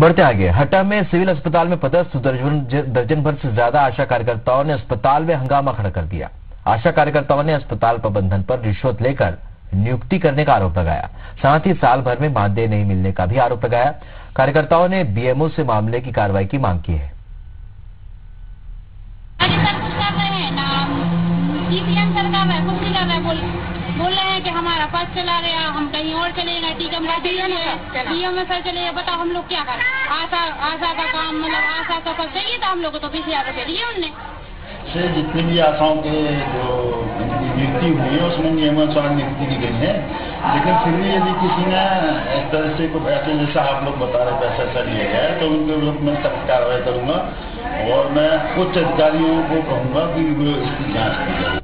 बढ़ते आगे। हटा में सिविल अस्पताल में पदस्थ दर्जन दर्जन भर से ज़्यादा आशा कार्यकर्ताओं ने अस्पताल में हंगामा खड़ा कर दिया। आशा कार्यकर्ताओं ने अस्पताल प्रबंधन पर रिश्वत लेकर नियुक्ति करने का आरोप लगाया। साथ ही साल भर में मानदेय नहीं मिलने का भी आरोप लगाया। कार्यकर्ताओं ने बीएमओ से मामले की कार्रवाई की मांग की है। रहे हैं? हमारा चला गया, हम कहीं और चले गए टीका डीएम में सर चलेगा बताओ हम लोग क्या करें। आशा आशा का काम मतलब आशा का पद चाहिए था हम लोग को तो बीस हज़ार रुपये दिए उनने। से जितनी भी आशाओं के जो नियुक्ति हुई है उसमें नियमानुसार नियुक्ति की गई है। लेकिन फिर भी यदि किसी ने इस तरह से कोई ऐसे जैसा आप लोग बता रहे पैसा ऐसा लिया गया तो उनके विरुद्ध मैं सख्त कार्रवाई करूँगा। और मैं उच्च अधिकारियों को कहूँगा कि वो इसकी जाँच की जाए।